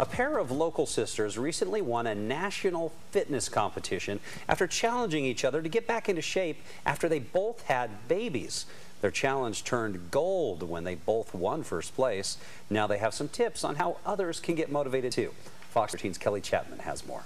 A pair of local sisters recently won a national fitness competition after challenging each other to get back into shape after they both had babies. Their challenge turned gold when they both won first place. Now they have some tips on how others can get motivated too. Fox 13's Kelly Chapman has more.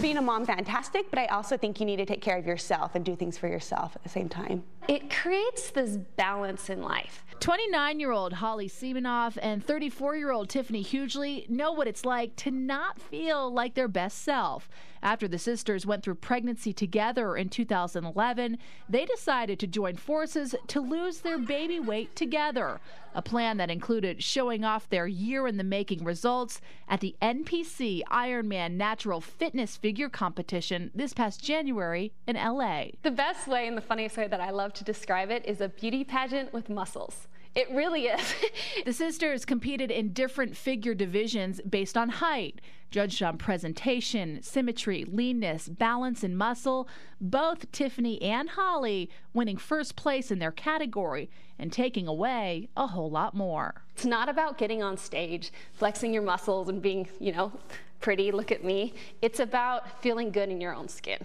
Being a mom fantastic, but I also think you need to take care of yourself and do things for yourself at the same time. It creates this balance in life. 29 year old Holly Semanoff and 34 year old Tiffany Heugly know what it's like to not feel like their best self. After the sisters went through pregnancy together in 2011, they decided to join forces to lose their baby weight together. A plan that included showing off their year in the making results at the NPC Ironman Natural Fitness Figure Competition this past January in LA. The best way and the funniest way that I love to describe it is a beauty pageant with muscles. It really is. the sisters competed in different figure divisions based on height, judged on presentation, symmetry, leanness, balance, and muscle. Both Tiffany and Holly winning first place in their category and taking away a whole lot more. It's not about getting on stage, flexing your muscles, and being, you know, pretty, look at me. It's about feeling good in your own skin.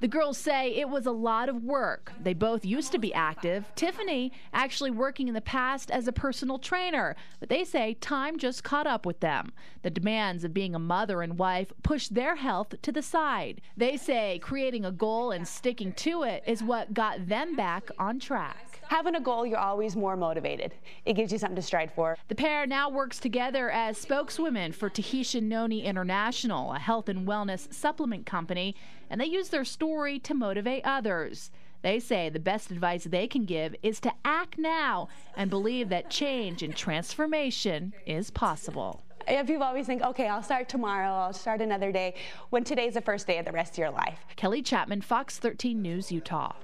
The girls say it was a lot of work. They both used to be active. Tiffany actually working in the past as a personal trainer, but they say time just caught up with them. The demands of being a mother and wife pushed their health to the side. They say creating a goal and sticking to it is what got them back on track. Having a goal, you're always more motivated. It gives you something to strive for. The pair now works together as spokeswomen for Tahitian Noni International, a health and wellness supplement company, and they use their story to motivate others. They say the best advice they can give is to act now and believe that change and transformation is possible. If you always think, okay, I'll start tomorrow, I'll start another day, when today's the first day of the rest of your life. Kelly Chapman, Fox 13 News, Utah.